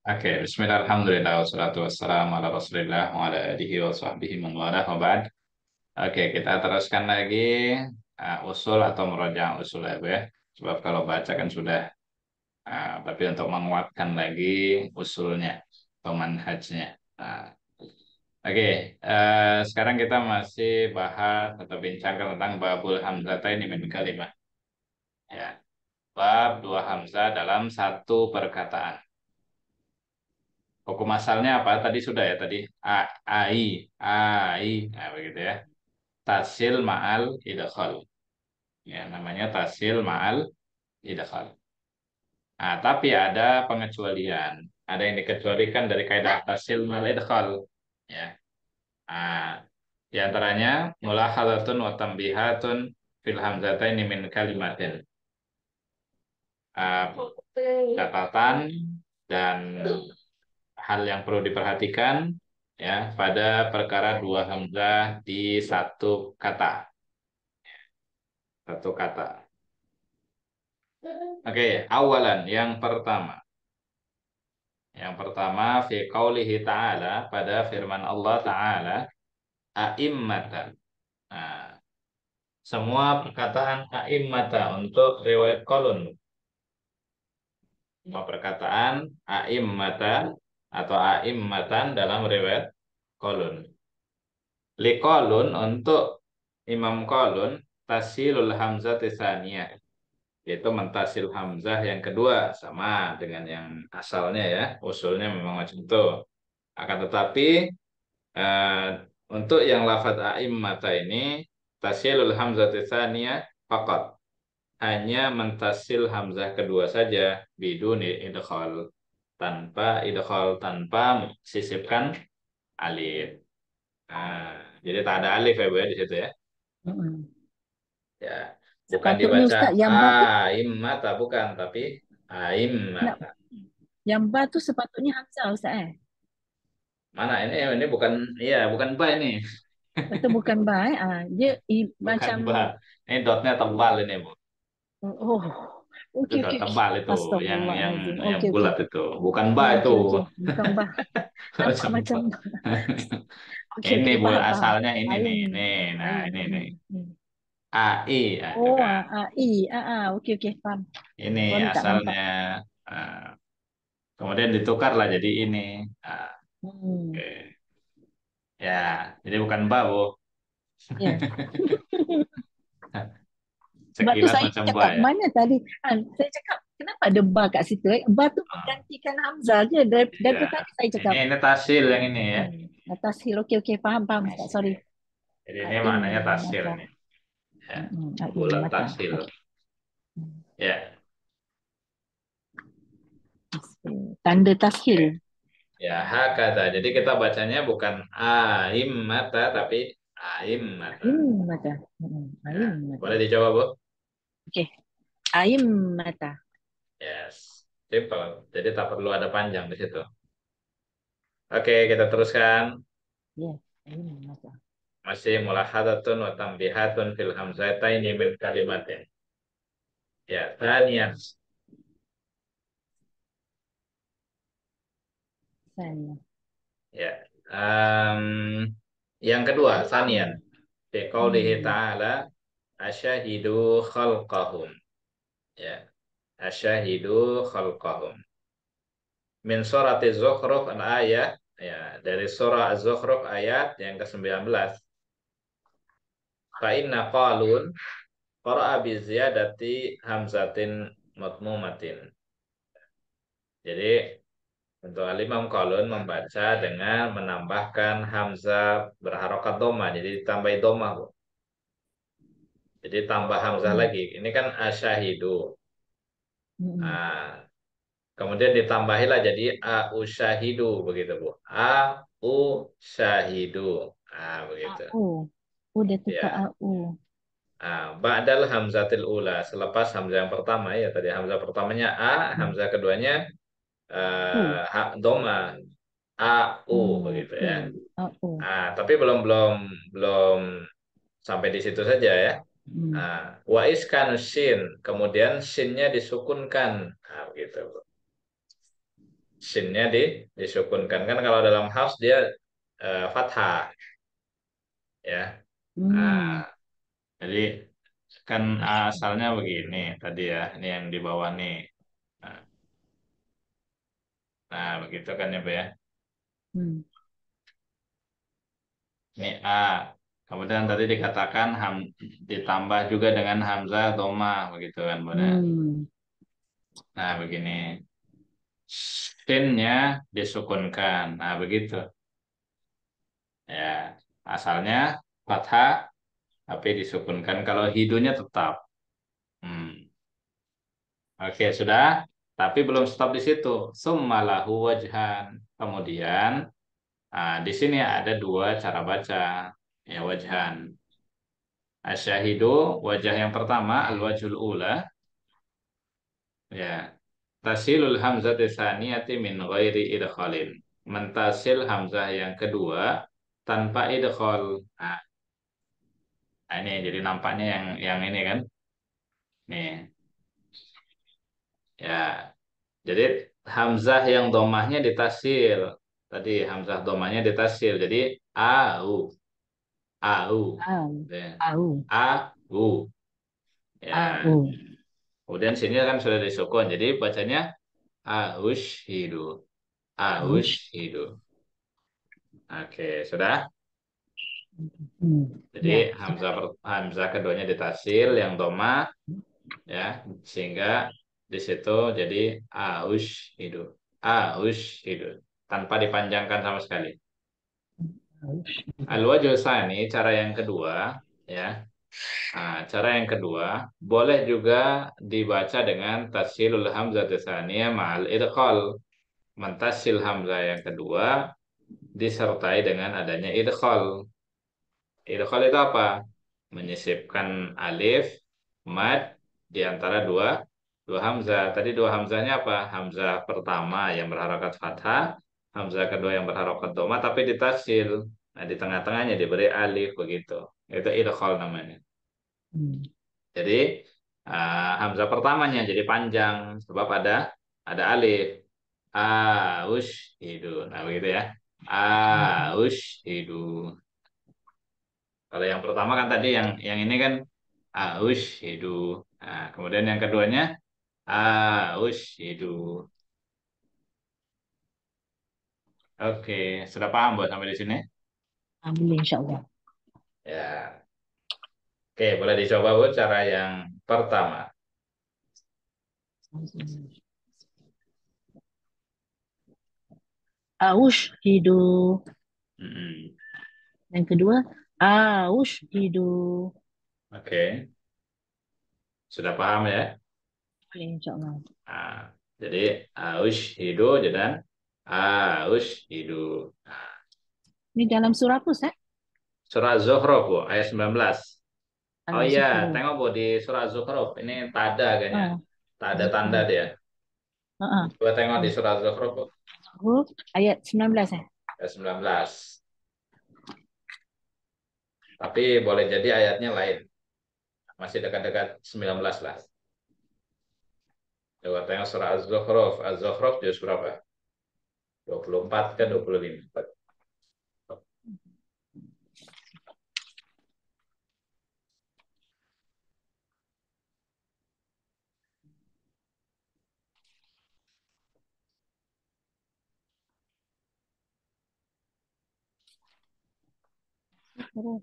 Oke, Bismillah, Alhamdulillah, wassalatu ala rasulillah wa wa. Oke, kita teruskan lagi uh, usul atau meroja usul ya, ya. Sebab kalau baca kan sudah, uh, tapi untuk menguatkan lagi usulnya, atau manhajnya. Nah, Oke, uh, sekarang kita masih bahas atau bincangkan tentang babul hamzatain min kalimah. Ya, bab dua hamzah dalam satu perkataan. Hukum asalnya apa? Tadi sudah ya tadi a ai ai nah begitu ya. Tasil ma'al idkhal. Ya, namanya tasil ma'al idkhal. Nah, tapi ada pengecualian. Ada yang dikecualikan dari kaidah tasil ma'al idkhal. Ya. Nah, di antaranya mulahadzatun wa tambihatun fil hamzataini min kalimatin. Uh, catatan dan hal yang perlu diperhatikan ya pada perkara dua hamzah di satu kata. Satu kata. Oke, awalan yang pertama. Yang pertama fi qaulihi ta'ala pada firman Allah taala a'immatan. Nah, semua perkataan a'immata untuk riwayat kolon. Semua perkataan a'immata atau a'immatan dalam riwayat kolun. Li kolun untuk Imam kolun tasilul hamzah tisaniyah. Yaitu mentasil hamzah yang kedua sama dengan yang asalnya ya. Usulnya memang macam itu. Akan tetapi eh, untuk yang lafadz a'immata ini tasilul hamzah tisaniyah fakat hanya mentasil hamzah kedua saja biduni idkhal tanpa idkhal tanpa sisipkan alif. Nah, jadi tak ada alif ya Bu ya di situ ya. Ya, bukan dibaca yang aimmata bukan tapi aimmata. Nah, yang ba itu sepatutnya hamzah Ustaz eh. Mana ini ini bukan iya bukan ba ini. Itu bukan ba eh. Ah, dia i, bukan macam ba. Ini dotnya tebal ini Bu. Oh, Oke, okay, tebal itu yang yang yang bulat okay. itu, bukan ba itu. Bukan ba. macam macam. ini bu asalnya ini nih, ini, nah ini nih. AI. Oh, AI. Ah, ah, oke oke paham. Ini asalnya. Uh, kemudian ditukar lah jadi ini. Uh, hmm. Oke. Okay. Ya, jadi bukan ba bu. Ya. Sebab tu saya cakap ya? mana tadi? Ha, saya cakap kenapa ada ba kat situ eh? ba tu menggantikan hamzah je dari dari ya. tadi saya cakap. Ini, tasil yang ini ya? Hmm. tasil okey okey faham faham Ustaz. Sorry. Jadi ini maknanya tasil ini. Ya. hmm. bulan tasil hmm. ya. Tanda tasil ya hakata jadi kita bacanya bukan aim mata tapi aim mata. Aim mata. Aim mata. Boleh dicoba bu Oke. Okay. mata. Yes. Simple. Jadi tak perlu ada panjang di situ. Oke, okay, kita teruskan. Ya, yeah. mata. Masih mulahadatun wa tambihatun fil hamzataini min kalimatin. Ya, tanian. Tanian. Ya. Um, yang kedua, tanian. Fi qaulihi hmm. ta'ala asyahidu khalqahum. Ya. Asyahidu khalqahum. Min surati zukhruf al ayat. Ya dari surah az-zukhruf ayat yang ke-19 fa inna qalun qara'a bi ziyadati hamzatin matmumatin. Jadi untuk alimam qalun membaca dengan menambahkan hamzah berharokat doma. Jadi ditambah doma Bu jadi tambah hamzah hmm. lagi. Ini kan asyahidu. Hmm. Nah, kemudian ditambahilah jadi a usyahidu begitu Bu. A usyahidu. Ah begitu. Au. Udah tukar ya. au. Ah, ba'dal hamzatil ula selepas hamzah yang pertama ya tadi hamzah pertamanya a, hamzah keduanya uh, ha, doma a u hmm. begitu ya. Ah, tapi belum belum belum sampai di situ saja ya. Hmm. Nah, wa iskanu sin, kemudian sinnya disukunkan. Nah, begitu. sinnya di disukunkan kan kalau dalam hafs dia uh, fathah ya Hmm. nah, jadi kan asalnya begini tadi ya ini yang di bawah nih nah, nah begitu kan ya Bu ya Hmm. ini A kemudian tadi dikatakan ham ditambah juga dengan hamzah doma begitu kan? Hmm. nah begini. Sinnya disukunkan. Nah begitu. Ya asalnya fathah tapi disukunkan kalau hidunya tetap. Hmm. oke sudah. Tapi belum stop di situ. Summalahu wajhan. Kemudian nah, di sini ada dua cara baca ya wajhan asyahidu wajah yang pertama al-wajhul ula ya tasilul hamzah tsaniyati min ghairi idkhalin mentasil hamzah yang kedua tanpa idkhal nah, Nah, ini jadi nampaknya yang yang ini kan. Nih. Ya. Jadi hamzah yang domahnya ditasil. Tadi hamzah domahnya ditasil. Jadi au. Au. Au. Ya. Au. Au. Ya. Au. Kemudian sini kan sudah disukun. Jadi bacanya hidu. Aus hidu. Oke, sudah? Hmm. Jadi ya. hamzah hamzah keduanya ditasil yang doma ya sehingga di situ jadi aus itu aus itu tanpa dipanjangkan sama sekali. Al wajhusani cara yang kedua ya. Nah, cara yang kedua boleh juga dibaca dengan tasilul hamzah tsaniyah ma'al idkhal. Mentasil hamzah yang kedua disertai dengan adanya idkhal Idkhal itu apa? Menyisipkan alif, mad di antara dua dua hamzah. Tadi dua hamzahnya apa? Hamzah pertama yang berharokat fathah, hamzah kedua yang berharokat doma tapi ditasil. Nah, di tengah-tengahnya diberi alif begitu. Itu idkhal namanya. Hmm. Jadi uh, hamzah pertamanya jadi panjang sebab ada ada alif. Aush hidu. Nah, begitu ya. Aush hidu. Kalau yang pertama kan tadi yang yang ini kan aus itu. Nah, kemudian yang keduanya aus itu. Oke, sudah paham buat sampai di sini? Amin, insya Allah. Ya. Oke, boleh dicoba Bu cara yang pertama. Aus hidu. Hmm. Yang kedua, Aus hidu. Oke. Sudah paham ya? Insya Allah. Nah, jadi aus hidu dan aus hidu. Nah. Ini dalam surah apa, Ustaz? Surah Zuhruf, Bu, ayat 19. Oh iya, tengok Bu di surah Zuhruf. Ini tada kayaknya. Oh. Tada tanda dia. Uh -uh. Coba tengok di surah Zuhruf, Bu. Zuhruf ayat 19 ya? Ayat 19. Tapi boleh jadi ayatnya lain. Masih dekat-dekat 19 lah. Coba tengok surah Az-Zukhruf. Az-Zukhruf juz berapa? 24 ke 25. Terus.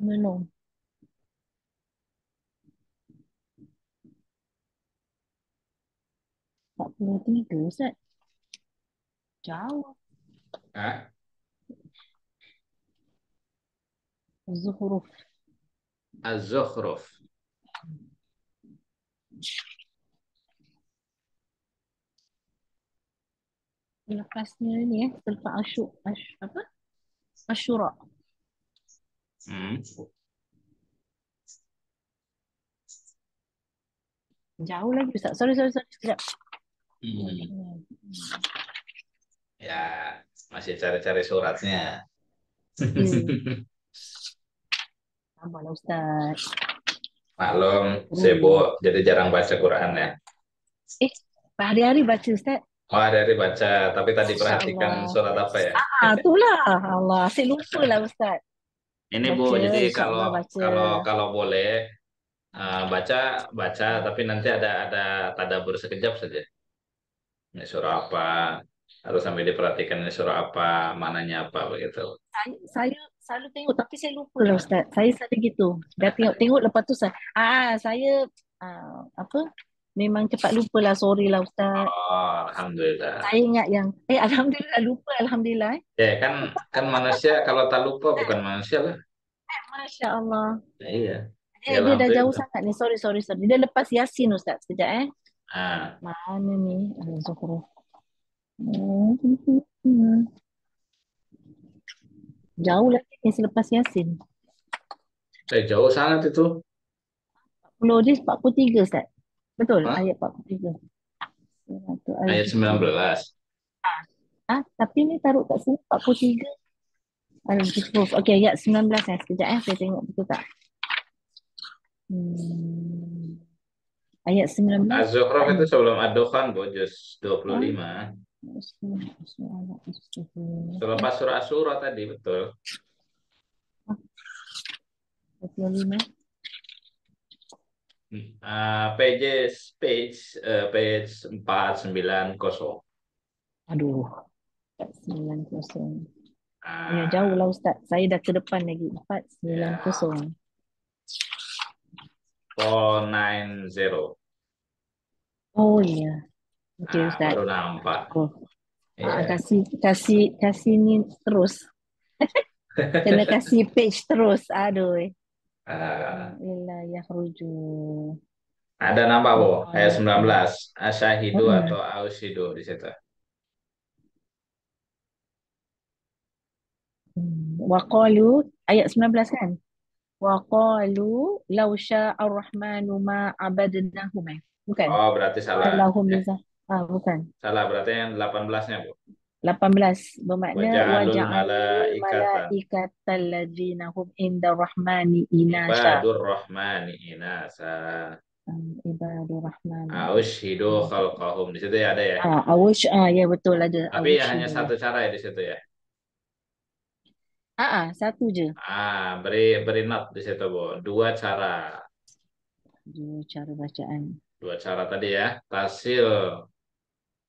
Belum. Empat puluh tiga, Ustaz. Jauh. Hah? Zuhruf. Az-Zukhruf. Lepasnya ini ya, selepas asyuk, asyuk apa? Asyura. Hmm. Jauh lagi Ustaz. Sorry, sorry, sorry. Sekejap. Hmm. Ya, masih cari-cari suratnya. Hmm. Sabarlah Ustaz. Maklum, hmm. sibuk. Jadi jarang baca Quran ya. Eh, hari-hari baca Ustaz. Oh, dari baca, tapi tadi Masya perhatikan Allah. surat apa ya? Ah, itulah. Allah, saya lupa lah Ustaz. Ini Bu, Baca, jadi insya Allah kalau baca. kalau kalau boleh eh, baca baca, tapi nanti ada ada tadabur sekejap saja. Ini surah apa? Harus sampai diperhatikan ini surah apa, mananya apa begitu. Saya, saya selalu tengok tapi saya lupa lah Ustaz. Saya selalu gitu. Dah tengok-tengok lepas tu saya, ah, saya ah, apa? Memang cepat lupa lah. Sorry lah Ustaz. Oh, alhamdulillah. Saya ingat yang, eh Alhamdulillah lupa. Alhamdulillah. Eh. Ya kan kan manusia kalau tak lupa bukan manusia lah. Masya Allah. Ya, iya. Dia, Ya, dia dah jauh Alhamdulillah. sangat ni. Sorry, sorry, sorry. Dia lepas Yasin Ustaz. Sekejap eh. Ah, Mana ni? Ah. Hmm. Jauh lagi ni selepas Yasin. eh, jauh sangat itu. 40 dia 43 Ustaz. Betul, Hah? ayat 43. Satu Ayat 19. Ah, tapi ni taruh kat sini 43. Al-Zukhruf. Okey, ayat 19 eh. Sekejap eh, saya tengok betul tak. Hmm. Ayat 19. Az-Zukhruf itu sebelum Ad-Dukhan, Bu, juz 25. Selepas surah Asura tadi, betul. 25. Ah, pages, page, eh, page 490. Aduh. 490. Ya, Ah, jauh lah Ustaz. Saya dah ke depan lagi. Ya. 490. 490. Oh ya. Okey Ah, Ustaz. baru nampak. Oh. Ah, Iya. kasih kasih kasih ni terus. Kena kasih page terus. Aduh. Ah, Illa yakhruju. ada nampak, Bu, ayat 19. Asyahidu Hmm. atau aushidu di situ. Hmm. Wa qalu ayat 19 kan? Wa qalu law syaa ar-rahmanu ma abadnahum. eh? Bukan? Oh, berarti salah. Lahum Ya. Ah, bukan. salah, berarti yang 18-nya, Bu. 18 bermakna Waja'alul malaikata malaikatal ladzina hum inda rahmani inasa. ibadur rahmani inasa. Ibadur rahman. Aushidu khalqahum. Di situ ya ada ya. Ah, awush, ah, ya betul ada. Tapi Awush hanya satu cara ya di situ ya. Ah, ah, satu je. Ah, beri beri not di situ, Bu. Dua cara. Dua cara bacaan. Dua cara tadi ya. Tasil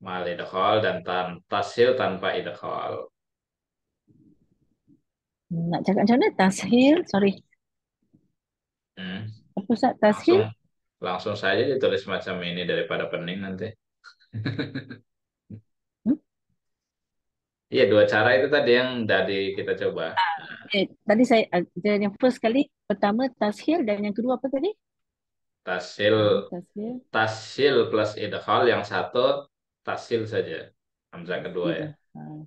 mal idkhal dan tan tasil tanpa idkhal. Nak cakap macam mana? Tashil, sorry. Hmm. Apa Ustaz? Tashil? Langsung langsung saja ditulis macam ini daripada pening nanti. Hmm? Iya, dua cara itu tadi yang dari kita coba. Eh, tadi saya, ah, yang first kali, pertama tashil dan yang kedua apa tadi? Tasil Tashil. tasil plus idkhal yang satu tasil saja. Hamzah kedua ya.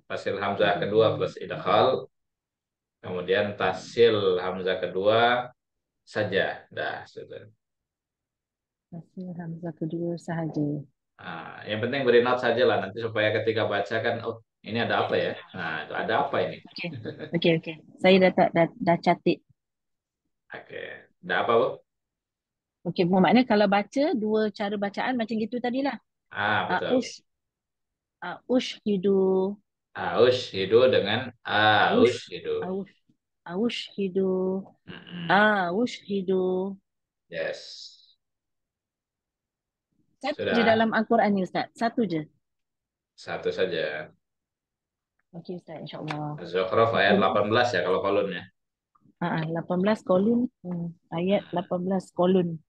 Tasil hamzah kedua plus idkhal. Kemudian tasil hamzah kedua saja. Dah, sudah. Tashil hamzah kedua sahaja. Nah, yang penting beri note saja lah nanti supaya ketika baca kan oh ini ada apa ya? Nah, itu ada apa ini? Okey, okey, okey. Saya dah, tak- dah, dah catat. Oke. Ada apa, Bu? Okey, bermakna kalau baca dua cara bacaan macam gitu tadilah. Ah, betul. Aush, aush hidu, Aus hidu dengan aus hidu. aush, aush hidu, Mm-mm. aush hidu. Yes. Satu Sudah. je dalam Al-Quran ni Ustaz. Satu je. Satu saja. Okey Ustaz, insyaAllah. Zukhruf ayat 18 ya kalau kolonnya. Ah, ah, 18 kolon. Hmm, ayat 18 kolon.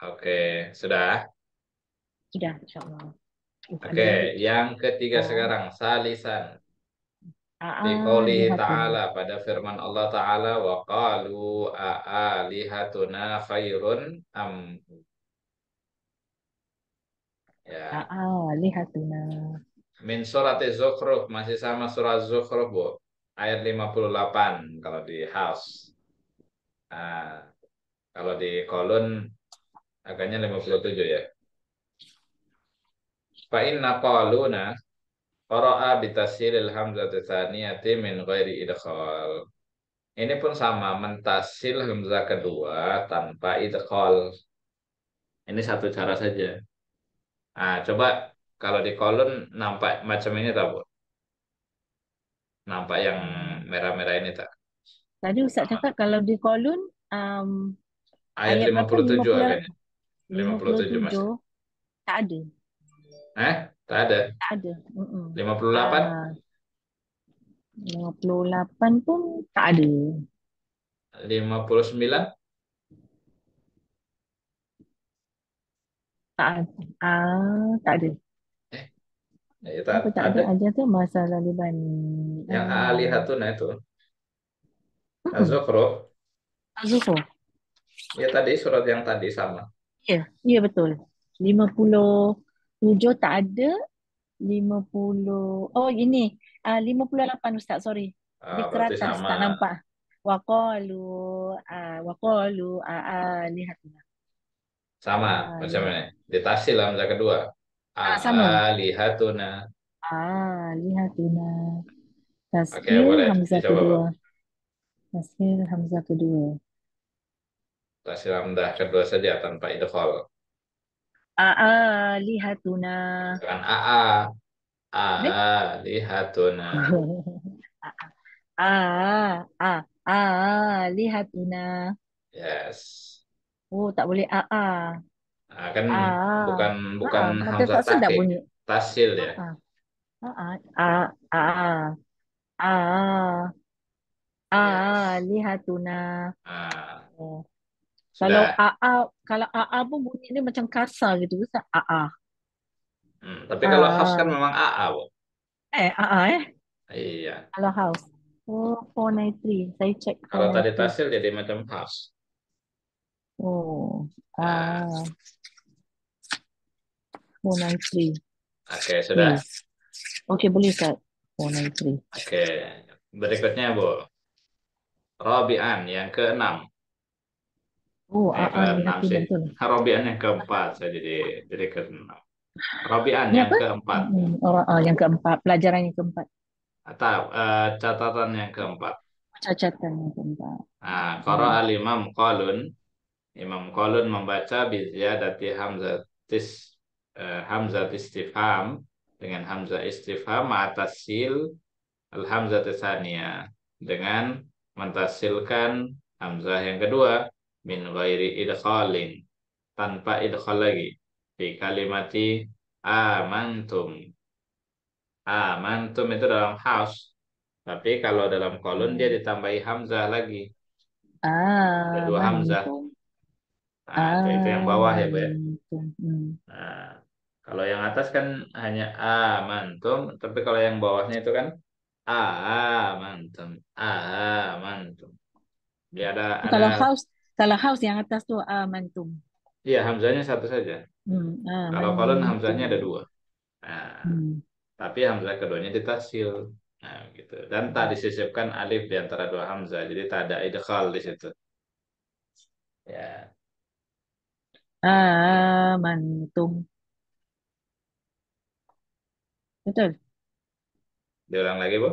Oke, sudah. Sudah, insyaAllah. Oke, yang ketiga Oh. sekarang salisan. Ah, Di ah, ta'ala pada firman Allah Ta'ala wa qalu a'alihatuna khairun am ya Ah, ah, lihatuna. min surati Zukhruf masih sama surat Zukhruf Bu ayat 58 kalau di house nah, kalau di kolon agaknya 57 ya Fa inna qaluna qara'a bitasilil hamzati tsaniyati min ghairi idkhal. Ini pun sama mentasil hamzah kedua tanpa idkhal. Ini satu cara saja. Nah, coba kalau di kolon nampak macam ini tak, Bu? Nampak yang merah-merah ini tak? Tadi Ustaz cakap kalau di kolon um, Ayat Ayat berapa? 57 50 agaknya. 57 masih. 57 tak ada. Eh? Tak ada. Tak ada. Mm-mm. 58? Ah, 58 pun tak ada. 59? Tak ada. Ah, tak ada. Ya, tak, Apa tak ada? Aja tu masalah liban. Yang Ah, alihatuna itu. mm-mm. Az-Zukhruf. Ya tadi surat yang tadi sama. Ya, ya betul. 57 tak ada. 50 Oh ini ah 58 Ustaz sorry. Di Ah, berarti keratas sama. tak nampak. Waqalu ah waqalu ah lihatlah. Sama Ah, macam lihat. ini. Ditasil hamzah kedua. Ah, sama. Alihatuna. Ah, lihatuna. Tasghir boleh. hamzah Dicoba, kedua. Tasghir hamzah kedua. Tasil hamzah kedua saja tanpa idkhal. Ah lihatuna. Bukan AA. Alihatuna. ah, ah, ah, lihatuna. Yes. Oh, tak boleh ah. Ah, kan bukan bukan macam hamzah tak bunyi. Tasil ya. Ah, ah, ah, ah, ah, Yes. lihatuna. Ah, Oh. Kalau sudah. AA, kalau AA pun bunyi dia macam kasar gitu. Ustaz. AA. Hmm, tapi kalau house kan memang AA, Bu. eh, AA eh. Iya. Kalau house. Oh, 493. Saya check Kalau tadi 493. tasil jadi macam house. Oh, Nah, ah, 493. oke, sudah. Okay. Okay, boleh Ustaz. 493. Oke. Berikutnya, Bu. Robian yang keenam. Oh, Eh, AA keenam lihatuna sih. betul. Robian yang keempat. Saya jadi jadi keenam. Robian Ini yang keempat. Orang ah, yang keempat, pelajaran yang keempat, Atau eh, catatan yang keempat. cacatan yang keempat. Nah, Hmm. qara al-imam qalun. Imam Qalun membaca biziyadati hamzatis eh, hamzat istifham dengan hamzah istifham ma'atasil al-hamzah tsaniyah dengan mentasilkan hamzah yang kedua min ghairi idkhalin tanpa idkhal lagi. Di kalimati amantum. Amantum itu dalam house tapi kalau dalam kolon dia ditambahi hamzah lagi. Ada dua hamzah. Nah itu, itu yang bawah ya Bu ya. Hmm. nah kalau yang atas kan hanya amantum tapi kalau yang bawahnya itu kan amantum amantum. Dia ada Oh, Kalau ada house, kalau house yang atas tu amantum. iya hamzahnya satu saja. Hmm, kalau kolon hamzahnya ada dua. Nah Hmm. tapi hamzah keduanya ditasil. Nah gitu. Dan tak disisipkan alif di antara dua hamzah. Jadi tak ada idghal di situ. Ya. Amantum. Betul. diulang lagi Bu.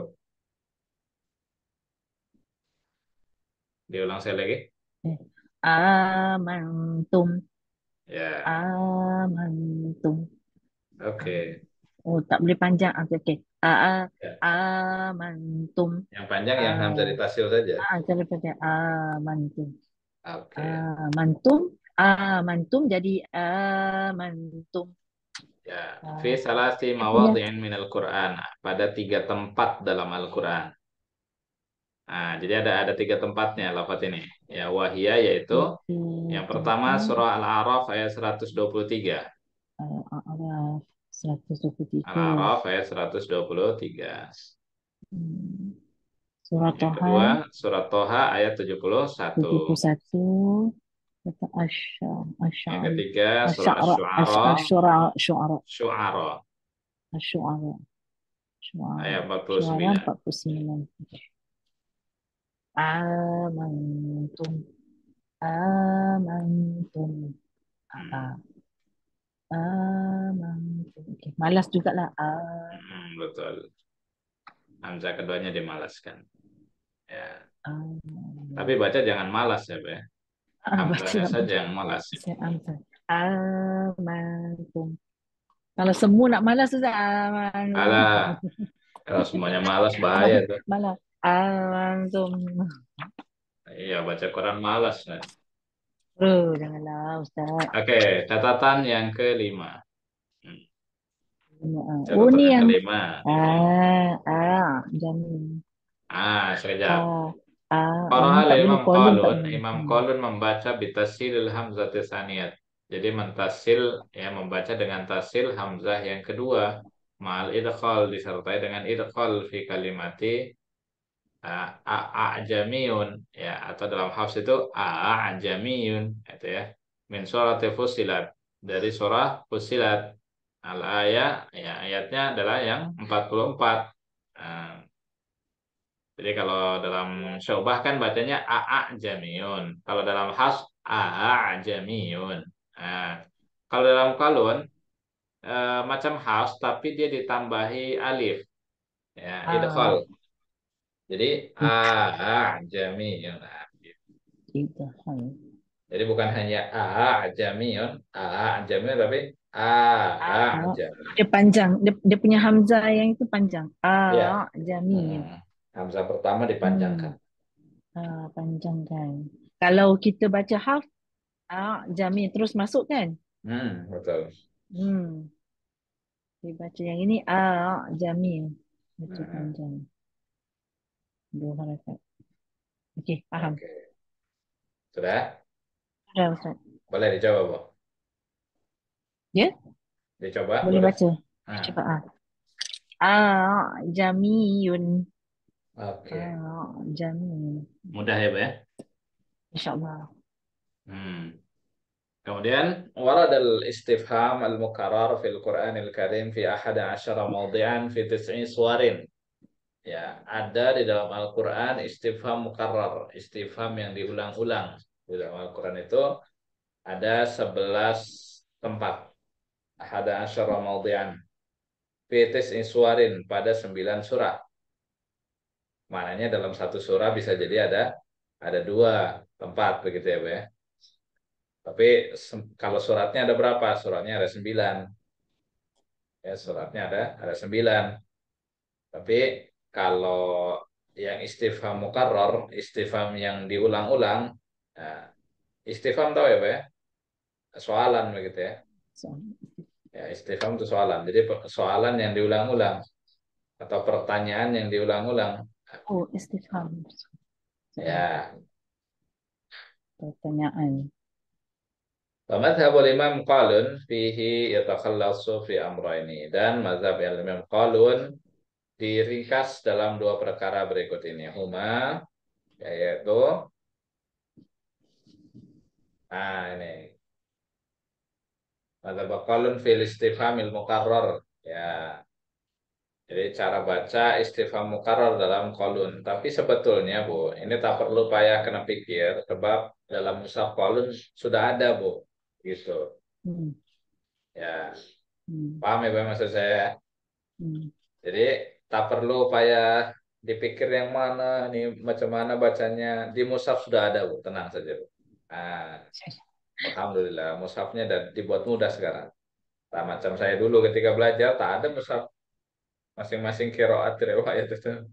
Diulang saya lagi. Eh, Amantum. ya Amantum. oke Oh, tak boleh panjang. Okey, okey. A Ya. amantum. yang panjang yang hamzah Ah, ditasil saja ah, pada amantum. oke Amantum. Amantum jadi amantum. Ya, fi salasi mawadhi'in minal Qur'an. Pada tiga tempat dalam Al-Quran. Nah, jadi ada ada tiga tempatnya lafaz ini. Ya, wahia yaitu yang pertama surah Al-A'raf ayat 123. Al-A'raf 123. Al-A'raf ayat 123. Hmm. Surah Toha kedua surat Toha ayat 71. 71. Kata Asya, Yang ketiga surah Asy-Syu'ara, Syu'ara, Syu'ara Syu'ara, ayat Syu'ara 49. 49. Amantum, amantum, ah, amantum. okay. Malas juga lah. Ah. Hmm, betul. Hamzah keduanya dimalaskan. Ya. Ah. Tapi baca jangan malas ya, Be. Ah, baca Hamzahnya saja yang malas. Saya Hamzah. Amantum. Kalau semua nak malas Ustaz. Amantum. Alah, kalau semuanya malas bahaya tuh. Malas. Amantum. Iya, baca Quran malas. Nah. Oh, janganlah Ustaz. Oke, catatan yang kelima. Hmm, Ah. Catatan Oh, yang kelima. ah ah jamin. Ah, sekejap. Ah ah Qara'a boleh Imam Qalun. Imam. Qalun membaca bitasilil hamzati saniyat. Jadi mentasil ya membaca dengan tasil hamzah yang kedua ma'al idkhal disertai dengan idkhal fi kalimati a'jamiyun ya atau dalam hafs itu a'jamiyun itu ya. Min surati Fussilat. Dari surah Fussilat. Al ayat ya ayatnya adalah yang 44 Nah, jadi kalau dalam syubah kan bacanya a'jamiyun kalau dalam hafs a'jamiyun nah, kalau dalam kalun eh, macam hafs tapi dia ditambahi alif. Ya idkhal jadi a'jamiyun Nah, itu. Hai. Jadi bukan hanya a jamiyun, a tapi a dia panjang. Dia, dia punya hamzah yang itu panjang. Ya. Ah, jamin. Hmm. Hamzah pertama dipanjangkan. Ah, panjang kan. Kalau kita baca haf, ah, jamin terus masuk kan? Hmm, betul. Hmm. Dia baca yang ini, ah, jamin. Baca Hmm. panjang. Dua. Okey, faham. Oke. Sudah? Sudah, Ustaz. Boleh dicoba, Bu? Ya? Dicoba? Boleh baca. Nah, Cepat ah. Ah, jamiyun. Oke. Ah, jamin. Mudah ya, Bu ya? InsyaAllah. Hmm. Kemudian waradal istifham al-mukarrar fil Qur'anil Karim fi ahada asyara mawdi'an fi tis'i suwarin. Ya, ada di dalam Al-Qur'an istifham mukarrar, istifham yang diulang-ulang. Di dalam Al-Qur'an itu ada 11 tempat. Ahada asyara mawdi'an fi tis'i suwarin pada 9 surah. Maknanya dalam satu surah bisa jadi ada ada dua tempat begitu ya, Bu ya. Tapi kalau suratnya ada berapa? Suratnya ada sembilan. Ya, suratnya ada ada sembilan. Tapi kalau yang istifham mukarrar, istifham yang diulang-ulang, nah, istifham tahu ya, Pak ya? Soalan begitu ya. Ya, istifham itu soalan. Jadi soalan yang diulang-ulang atau pertanyaan yang diulang-ulang. oh, istifham. Ya, Pertanyaan. Madhabul Imam Qalun fihi yatakhallasu fi amrayni dan mazhab Imam Qalun diringkas dalam dua perkara berikut ini. Huma yaitu ah ini mazhab Qalun fil istifhamil mukarrar ya. Jadi cara baca istifham mukarrar dalam Qalun. Tapi sebetulnya Bu, ini tak perlu payah kena pikir sebab dalam mushaf Qalun sudah ada Bu. Gitu. Hmm. Ya, Hmm. paham ya Bang, maksud saya? Hmm. Jadi tak perlu payah dipikir yang mana nih macam mana bacanya di mushaf sudah ada bu tenang saja bu. Ah, Alhamdulillah mushafnya dan dibuat mudah sekarang. Tak macam saya dulu ketika belajar tak ada mushaf masing-masing kiroat riwayat itu.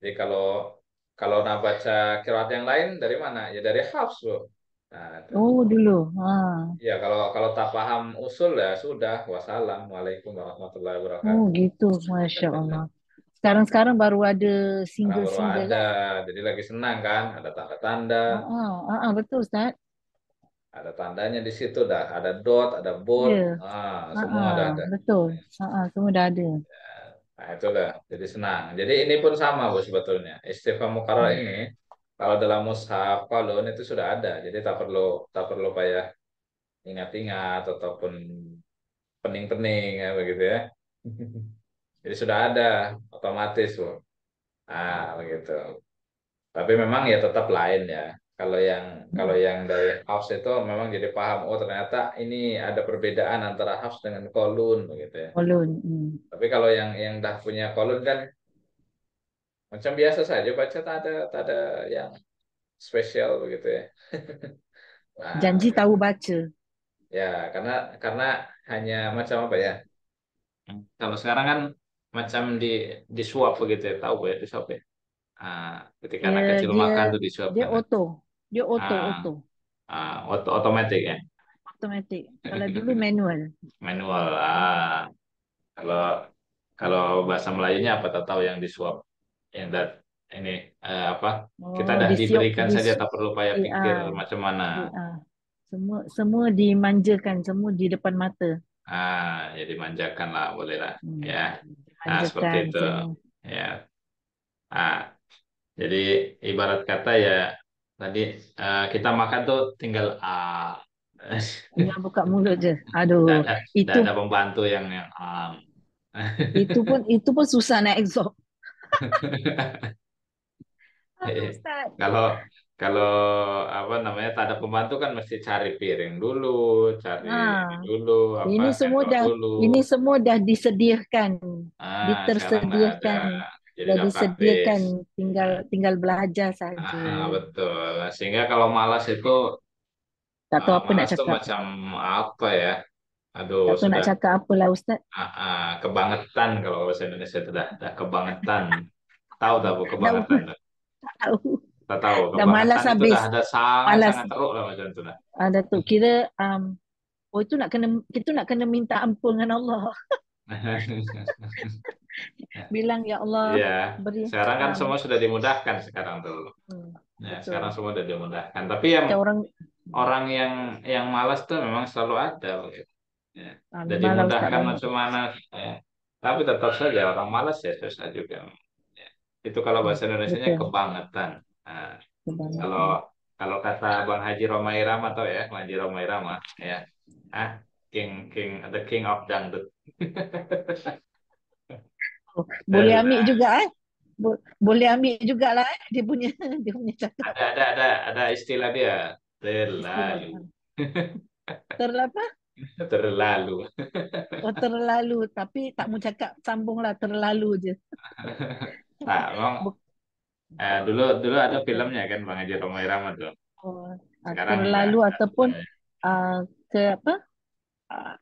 Jadi kalau kalau nak baca kiroat yang lain dari mana? Ya dari hafs bu. Nah, itu. Oh, dulu. Ha. ya kalau kalau tak paham usul ya sudah. Wassalamualaikum warahmatullahi wabarakatuh. Oh, gitu. Masya Allah. Sekarang-sekarang baru ada baru single-single ada, jadi lagi senang kan? Ada tanda-tanda, Ah, ah, ah, ah, betul Ustaz. ada tandanya di situ dah. Ada dot, ada bold, Ya. ah, Ah, semua ah, ada ada. betul. Ah, ah, semua dah ada. Nah itu dah, jadi senang. Jadi ini pun sama bu sebetulnya. Istifham mukarrar Hmm. ini kalau dalam mushaf qalun itu sudah ada. Jadi tak perlu tak perlu payah ingat-ingat ataupun pening-pening ya begitu ya. Jadi sudah ada otomatis bu. Ah begitu. Tapi memang ya tetap lain ya. Kalau yang kalau yang dari house itu memang jadi paham. Oh ternyata ini ada perbedaan antara house dengan kolun begitu ya. Kolun. Hmm. Tapi kalau yang yang dah punya kolun kan macam biasa saja baca tak ada tak ada yang spesial begitu ya. nah, Janji tahu baca. Ya karena karena hanya macam apa ya? Kalau sekarang kan macam di di suap begitu ya, tahu ya di suap ya. Ah, ketika anak Dia kecil dia makan tuh disuap dia kan. auto. Dia auto Ah, auto. ah, oto otomatis ya, Automatic. Kalau dulu manual. manual. Ah, kalau kalau bahasa Melayunya apa tak tahu yang disuap, yang dat ini eh, apa? Kita Oh, dah disiap diberikan dis saja tak perlu payah pikir macam mana. ah. Semua semua dimanjakan, semua di depan mata. Ah, jadi manjakan lah, boleh lah. Hmm. Ya, ah seperti Dimanjakan itu. Ya, ah, jadi ibarat kata ya tadi eh, kita makan tuh tinggal ah. Tinggal buka mulut. Tidak Aduh, ada, tidak itu ada pembantu yang yang ah. itu pun itu pun susah Eh, Ustaz. Kalau kalau apa namanya tak ada pembantu kan mesti cari piring dulu, cari ini Ah, dulu, apa ini semua dah dulu. ini semua dah disediakan, Ah, ditersediakan, jadi disediakan, praktis. tinggal tinggal belajar saja. Ah, betul. Sehingga kalau malas itu Tak tahu ah, apa nak cakap. macam apa ya? Aduh, Tak tahu nak cakap apalah Ustaz. ah, ah, kebangetan kalau bahasa Indonesia itu dah, dah kebangetan. Tahu tak bu kebangetan? tahu. Tak tahu. Dah malas habis. dah ada sangat Malas. sangat teruk lah macam itu dah. Ada tu kira um, oh itu nak kena itu nak kena minta ampun dengan Allah. Bilang ya Allah Iya, beri sekarang kan semua sudah dimudahkan sekarang tuh. hmm, Ya, betul. sekarang semua sudah dimudahkan. Tapi yang Macam orang orang yang yang malas tuh memang selalu ada. begitu. Ya, ah, Ustaz dimudahkan macam mana. Ya. Tapi tetap saja orang malas ya susah juga. Ya. Itu kalau Hmm, bahasa Indonesianya betul. kebangetan. Nah, kalau kalau kata Bang Haji Roma Irama tuh ya, Bang Haji Roma Irama, ya, ah, King King the King of Dangdut. Oh, boleh ambil juga eh. Bo- boleh ambil jugalah eh dia punya dia punya cakap. Ada ada ada ada istilah dia Istilah terlalu terlapa terlalu. oh terlalu tapi tak mau cakap sambunglah terlalu je. Nah, memang eh, dulu dulu ada filmnya kan Bang Haji Roma Irama tuh. oh, Sekarang terlalu enggak. ataupun ah, ke apa? Ah,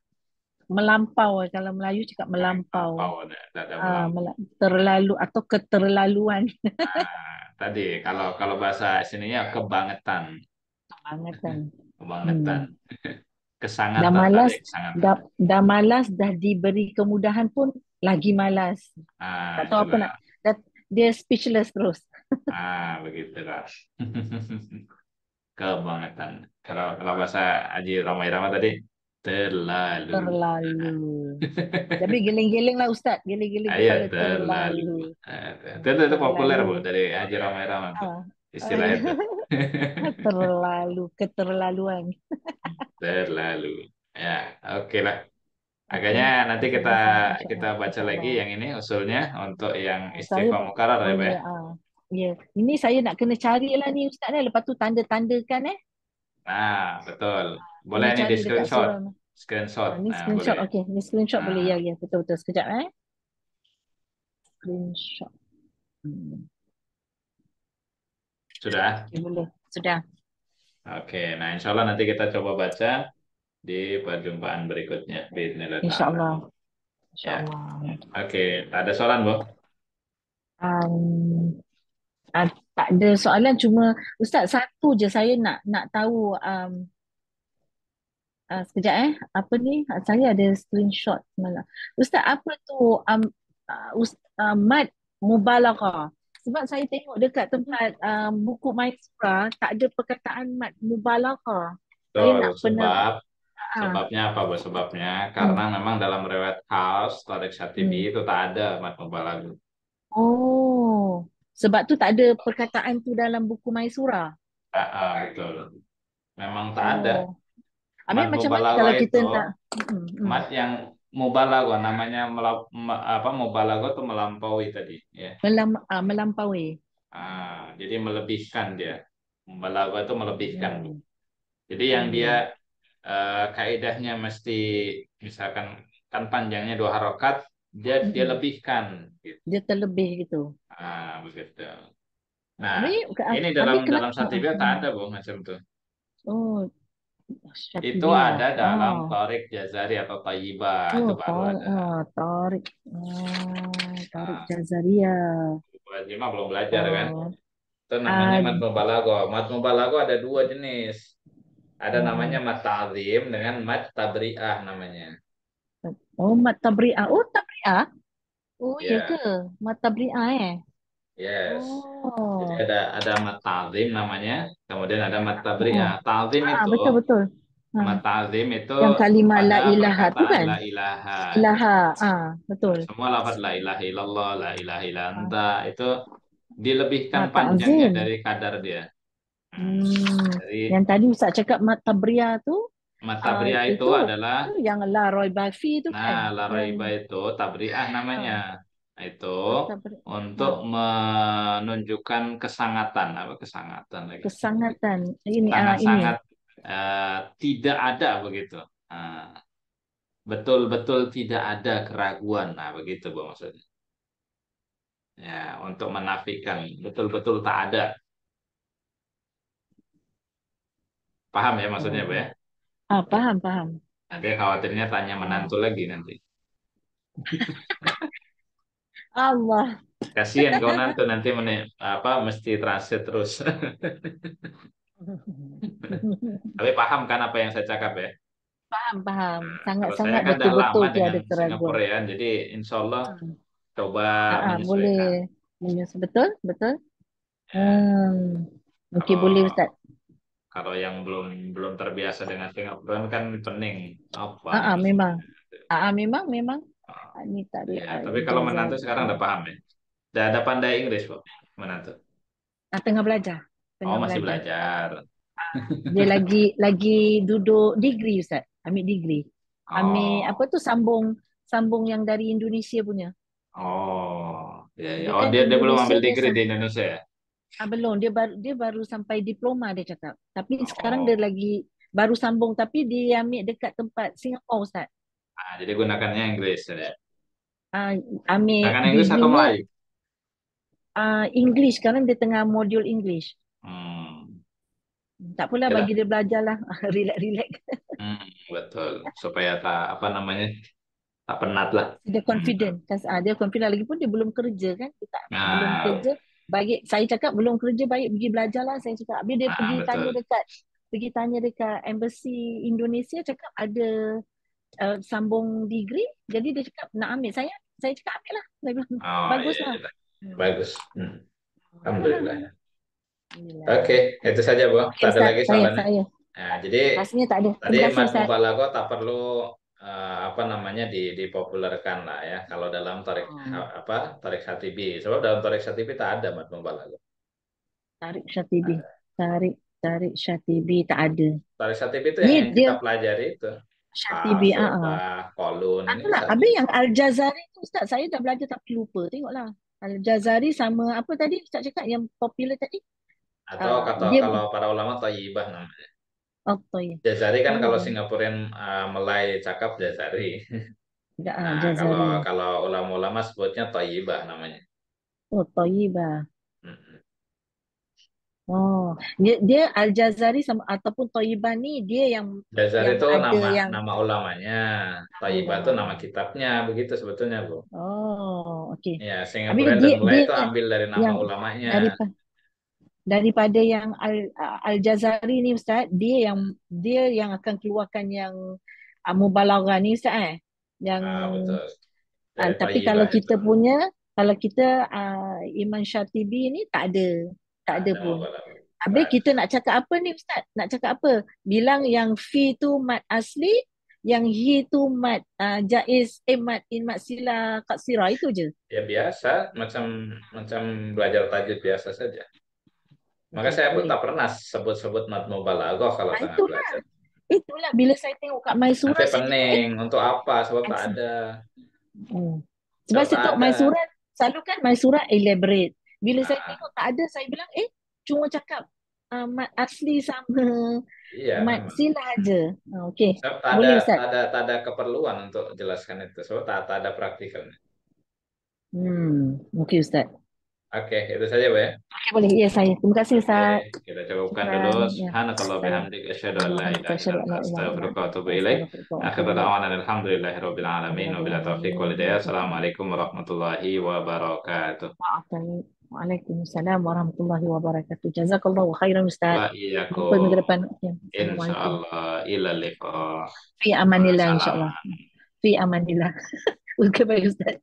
melampau kalau Melayu cakap melampau. Melampau. mela- terlalu atau keterlaluan Nah, tadi kalau kalau bahasa sininya kebangetan, banget kan. kebangetan. Hmm. Kesangatan Dah malas, kesangatan. dah, dah malas, dah diberi kemudahan pun lagi malas. Ah, Tak tahu apa nak. Dah, dia speechless terus. Ah, begitulah. Kebangetan. Kalau kalau bahasa Haji Roma Irama tadi terlalu. Terlalu. Tapi giling-giling lah Ustaz. Giling-giling Ayo kepala terlalu. terlalu. Ah, Itu, itu, itu populer bu dari Haji Roma Irama tuh Ah, istilah itu. terlalu. Keterlaluan. Terlalu. Ya, oke lah. Agaknya nanti kita kita baca lagi yang ini usulnya untuk yang istiqomah mukarrar ya, Pak ya. ya, ah. Ya, ini saya nak kena carilah ni Ustaz eh. Lepas tu tanda-tandakan eh. Nah, betul. Boleh ini di screenshot. Screenshot. Ah, ni Nah, screenshot. boleh. Okey, ni screenshot boleh. Nah, Ya, ya. Betul-betul. Sekejap eh. Screenshot. Hmm. sudah. Okey, boleh. Sudah. Oke, nah insya Allah nanti kita coba baca di perjumpaan berikutnya. Bismillah ta'ala. InsyaAllah. Ya, InsyaAllah. oke. Ada soalan, Bu? Um, ah, tak ada soalan cuma Ustaz satu je saya nak nak tahu um, uh, sekejap eh. Apa ni? Ah, saya ada screenshot semalam. Ustaz apa tu um, uh, ust, uh, mat mubalaghah sebab saya tengok dekat tempat um, buku Maisura tak ada perkataan mat mubalaghah saya Betul, nak pernah sebab ah. sebabnya apa, Bu? Sebabnya? Hmm, karena memang dalam riwayat Khas, Tariq Syatibi hmm. itu tak ada mat mubalaghah. oh sebab tu tak ada perkataan tu dalam buku Maisura Ah, ah, betul. Memang tak ada. oh Habis Mat macam mana kalau kita itu nak hmm, hmm. mat yang mubalaghah namanya mela- me- apa mubalaghah itu melampaui tadi ya. Melam, ah, melampaui Ah, jadi melebihkan dia. Balago itu melebihkan. Hmm. Jadi yang Hmm. dia eh, kaidahnya mesti misalkan kan panjangnya dua harokat, dia dia Hmm. lebihkan. Gitu. Dia terlebih gitu. Ah, begitu. Nah, ke- ini dalam kenapa? dalam Satibia tak ada bu macam itu. Oh, Itu Syatibiyah. ada dalam Oh. Tarik Jazari atau Tayyibah Oh, itu baru tar ada. oh, Tarik. Oh, Tarik Nah, Jazaria. Azimah belum belajar kan? Oh, Itu namanya ah, mat mubalaghah. Mat mubalaghah ada dua jenis. Ada namanya hmm. mat ta'zim dengan mat tabri'ah namanya. Oh, mat tabri'ah. Oh, tabri'ah. Oh, ya Ya, ke? Mat tabri'ah eh. yes. Jadi Oh. ada ada mat ta'zim namanya, kemudian ada mat Oh. tabri'ah. Ta'zim Ah, itu betul betul. Ha. mat ta'zim itu Yang kalimah la pada ilaha tu perkataan kan? la ilaha. Ilaha. Ah, betul. Semua lafaz la ilaha illallah, la ilaha illa Ah, anta itu dilebihkan panjangnya dari kadar dia. Hmm. Hmm. Jadi Yang tadi Ustaz cakap mat tabri'ah tu mat ah, tabri'ah itu itu adalah tu yang la raiba fi tu kan? Nah, la Yang raiba itu tabri'ah ah, namanya. Itu mat tabri'ah. untuk Ah, menunjukkan kesangatan apa kesangatan lagi. kesangatan. Ini ah ini. Sangat-sangat eh, tidak ada begitu. Nah, betul-betul tidak ada keraguan. Nah, begitu Bu maksudnya. Ya, untuk menafikan betul-betul tak ada. Paham ya maksudnya, Bu ya? Oh. Ah, paham, paham. Nanti khawatirnya tanya Oh. menantu lagi nanti. Allah. Kasihan kau nanti nanti meni- apa mesti translate terus. Tapi paham kan apa yang saya cakap ya? Paham, paham. Sangat-sangat kan dah betul-betul keraguan. Singapura ya, jadi insya Allah Hmm. coba Ah, ah, menyesuaikan. boleh. Menyus- Betul, betul. Hmm. Okey, boleh kalau Ustaz. Kalau yang belum belum terbiasa dengan Singapura kan pening apa Ah, ah, memang. Ah, ah, memang, memang. Oh, Ah, Ini tadi Ya, tapi kalau menantu sekarang Ah, udah paham ya. Udah ada pandai Inggris kok menantu. ah, tengah belajar. Oh Tengah masih belajar. belajar. Dia lagi lagi duduk degree Ustaz. Ambil degree. Ambil Oh apa tu sambung sambung yang dari Indonesia punya. oh ya ya. Dia Oh kan dia dia belum ambil degree di Indonesia ya. Ah, belum dia baru dia baru sampai diploma dia cakap. Tapi sekarang dia Oh lagi baru sambung tapi dia ambil dekat tempat Singapura Ustaz. ah, jadi gunakannya Inggris ya. Ah, ambil Gunakan Inggris atau Melayu? ah, English sekarang dia tengah modul English. Hmm. Tak apalah Yalah. bagi dia belajar lah. Relax-relax. Hmm, betul. Supaya tak apa namanya tak penat lah. Dia confident. Kan, ah, dia confident lagi pun dia belum kerja kan. Dia tak, belum Nah, kerja. Bagi saya cakap belum kerja baik pergi belajar lah. Saya cakap habis dia nah pergi tanya betul. dekat pergi tanya dekat embassy Indonesia cakap ada uh, sambung degree. Jadi dia cakap nak ambil saya. Saya cakap ambil lah. Saya bilang Oh bagus lah. iya. Hmm. Bagus. Hmm. Alhamdulillah. Oke, itu saja Bu. Okey Tak ada Ustaz, lagi saya soalannya. saya. Nah, jadi Rasanya tak ada. tadi Ustaz. mubalaghah tak perlu eh, apa namanya di dipopulerkan lah ya kalau dalam tarik Oh, apa tarik hatibi. Sebab dalam tarik hatibi tak ada mat mubalaghah. tarik. Ada. Tarik tarik Syatibi tak ada. Tarik hatibi itu yang, dia kita pelajari itu. Syatibi ah. ah. Kolun Ah, ini itulah. Habis yang Al-Jazari tu Ustaz, saya dah belajar tapi lupa. Tengoklah. Al-Jazari sama apa tadi Ustaz cakap yang popular tadi? Atau Ah, kata dia kalau para ulama tayyibah namanya. Oh, oh ya. Jazari kan kalau Oh, Singaporean uh, Melay cakap Jazari. ah, Nah, kalau Jazari. kalau ulama-ulama sebutnya tayyibah namanya. Oh, Thayyibah. Mm-mm. Oh, dia dia Al-Jazari sama ataupun Thayyibah ni dia yang Jazari yang itu nama yang nama ulamanya, tayyibah itu nama kitabnya, begitu sebetulnya Bu. Oh, okey. Ya, Habis Singaporean dia Melay dia itu ambil dari nama yang ulamanya. daripada daripada yang Al Al-Jazari ni Ustaz, dia yang dia yang akan keluarkan yang uh, mubalaghah ni Ustaz eh. Yang Ah, betul. Dari tapi kalau itu. kita punya, kalau kita ah, Iman Syatibi ni tak ada, tak ada pun. mubalagh. Habis kita nak cakap apa ni Ustaz? Nak cakap apa? Bilang yang fi tu mat asli, yang hi tu mat ah, jaiz, eh mat in mat sila qatsira itu je. Ya biasa, macam macam belajar tajwid biasa saja. Maka saya pun boleh. tak pernah sebut-sebut mat mubalaghah kalau Ah, tengah itulah. belajar. Itulah bila saya tengok kat Nanti saya pening untuk apa? Sebab tak ada. Hmm. Sebab saya tengok My ada. Surah, selalu kan My Surah elaborate. Bila saya Ah, tengok tak ada, saya bilang eh cuma cakap uh, mat asli sama Iya, mat silah aja. Uh, Okey. Sebab tak ada, Boleh Ustaz. tak ada, tak ada keperluan untuk jelaskan itu. Sebab tak, tak ada praktikalnya. Hmm. Okey Ustaz. Oke, itu saja, Bu ya. Okey boleh. Ya saya. Terima kasih Ustaz. Oke, kita cukupkan Syukran. dulu. Ya. Subhanakallah bihamdik asyhadu an la ilaha illa anta astaghfiruka wa atubu ilaik. astaghfiruka wa Akhir atubu ilaik. da'wana alhamdulillahi rabbil alamin wa bila taufiq wal hidayah. Assalamualaikum warahmatullahi wabarakatuh. Waalaikumsalam warahmatullahi wabarakatuh. Jazakallahu khairan Ustaz. Wa iyyakum. minggu depan. Ya. Insyaallah ila liqa. Fi amanillah insyaallah. Fi amanillah. Goodbye Ustaz.